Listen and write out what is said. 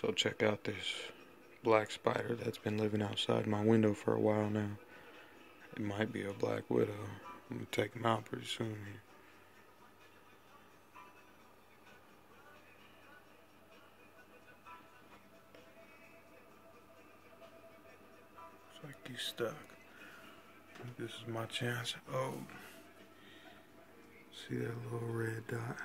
So check out this black spider that's been living outside my window for a while now. It might be a black widow. I'm gonna take him out pretty soon here. Looks like he's stuck. This is my chance. Oh. See that little red dot?